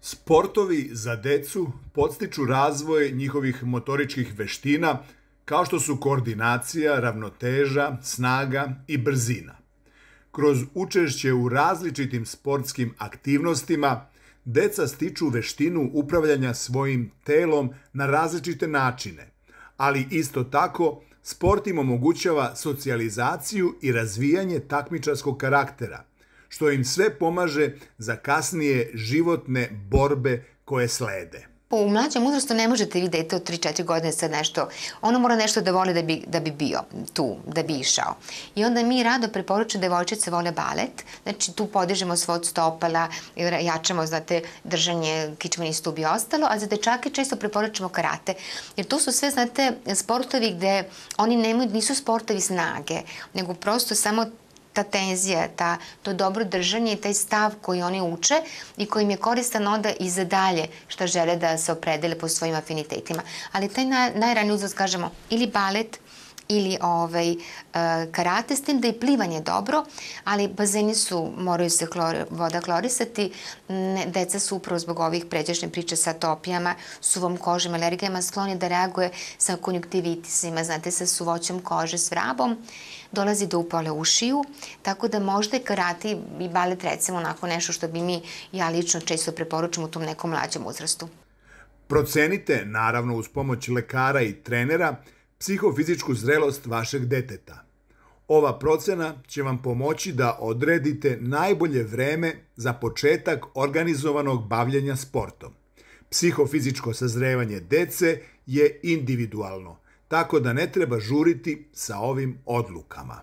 Sportovi za decu podstiču razvoj njihovih motoričkih veština kao što su koordinacija, ravnoteža, snaga i brzina. Kroz učešće u različitim sportskim aktivnostima, deca stiču veštinu upravljanja svojim telom na različite načine, ali isto tako sport im omogućava socijalizaciju i razvijanje takmičarskog karaktera – što im sve pomaže za kasnije životne borbe koje slede. U mlađem uzrastu ne možete vi dete od 3-4 godine sad nešto, ono mora nešto da voli da bi, da bi bio tu, da bi išao. I onda mi rado preporučamo devojčice vole balet, znači tu podižemo svod stopala, jačamo, znate, držanje kičmeni stub i ostalo, a za dečake često preporučamo karate, jer to su sve, znate, sportovi gde oni nemaju, nisu sportovi snage, nego prosto samo ta tenzija, ta, to dobro držanje i taj stav koji oni uče i koji im je koristan onda i za dalje što žele da se opredele po svojim afinitetima. Ali taj naj, najraniji uzrast, kažemo, ili balet, ili ovaj, uh, karate, s tim da je plivanje dobro, ali bazeni su, moraju se klor, voda klorisati, deca su upravo zbog ovih pređašnje priče sa atopijama, suvom kožem, alergijama, skloni da reaguje sa konjunktivitisima, znate, sa suvoćom kože, s vrabom, dolazi do upale ušiju, tako da možda je karate i balet recimo onako nešto što bi mi, ja lično često preporučam u tom nekom mlađem uzrastu. Procenite, naravno uz pomoć lekara i trenera, psihofizičku zrelost vašeg deteta. Ova procena će vam pomoći da odredite najbolje vreme za početak organizovanog bavljenja sportom. Psihofizičko sazrevanje dece je individualno, tako da ne treba žuriti sa ovim odlukama.